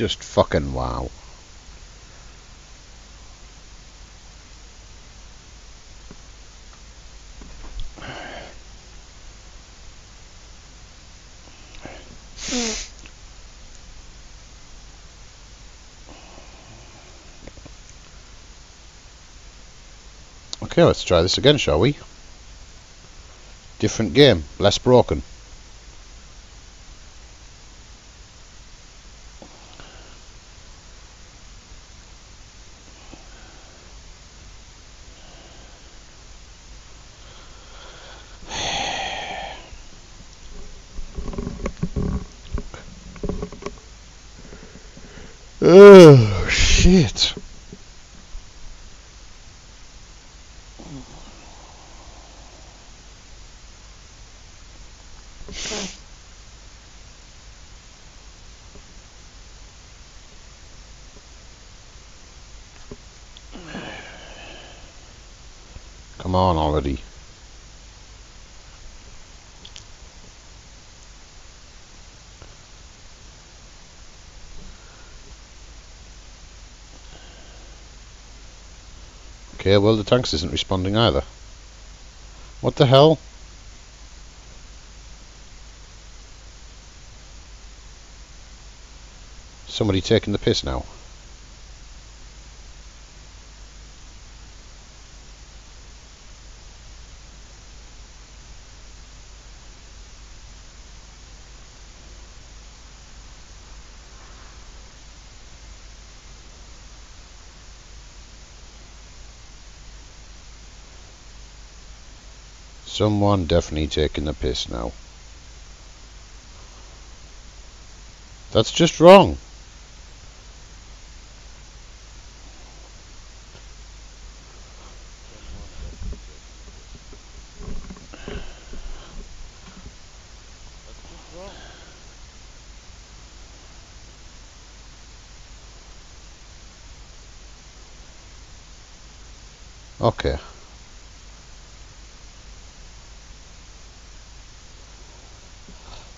Just fucking wow. Okay, let's try this again, shall we? Different game, less broken. Oh, shit. Come on already. Okay, well the tanks isn't responding either. What the hell? Somebody taking the piss now. Someone definitely taking the piss now. That's just wrong. Okay.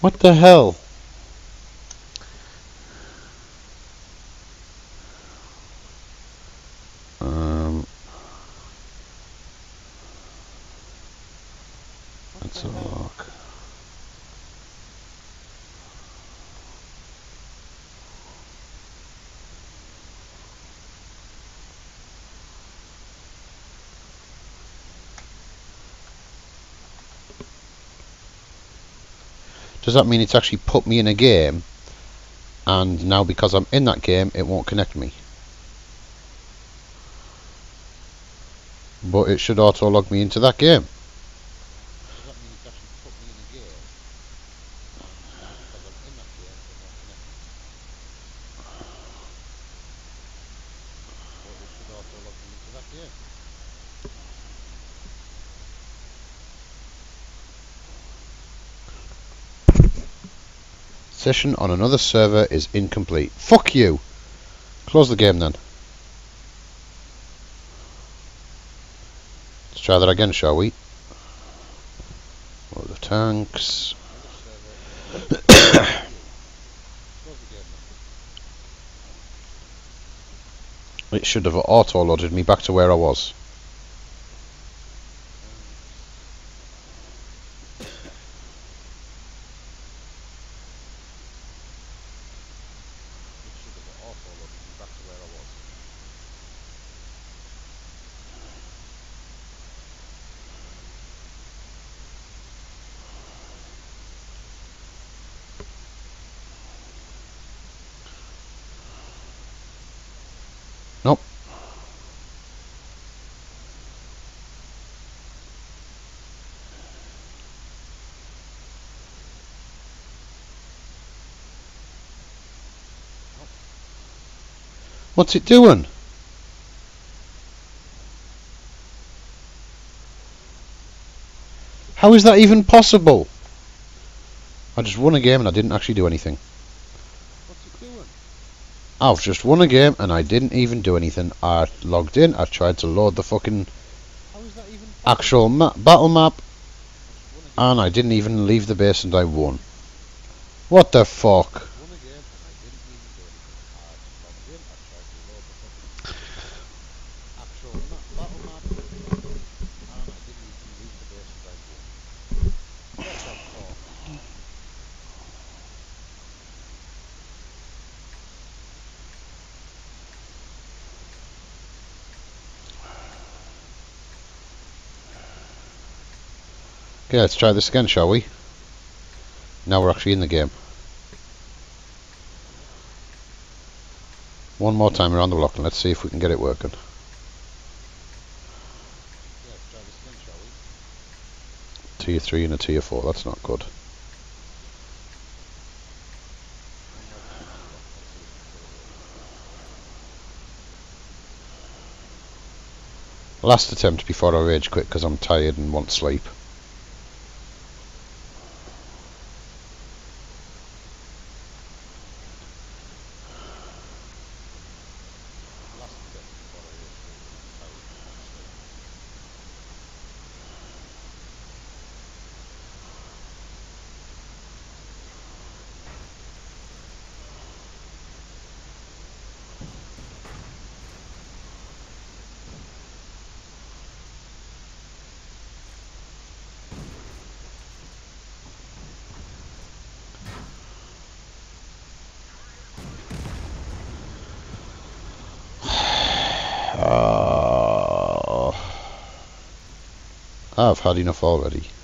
What the hell? Um, let's have Does that mean it's actually put me in a game and now because I'm in that game it won't connect me? But it should auto log me into that game. Session on another server is incomplete. Fuck you! Close the game then. Let's try that again, shall we? Load the tanks. it should have auto-loaded me back to where I was. What's it doing? How is that even possible? I just won a game and I didn't actually do anything. What's it doing? I've just won a game and I didn't even do anything. I logged in, I tried to load the fucking How is that even actual ma battle map and I didn't even leave the base and I won. What the fuck? Won a game and I didn't even do anything. I just logged in, I tried to load the fucking actual map, battle map, and I didn't even leave the base and I won. What the fuck? Okay, let's try this again, shall we? Now we're actually in the game. One more time around the block and let's see if we can get it working. Yeah, let's try this again, shall we? Tier 3 and a tier 4, that's not good. Last attempt before I rage quit because I'm tired and want sleep. Last attempt before I reached it, I'm tired and sleep. I've had enough already.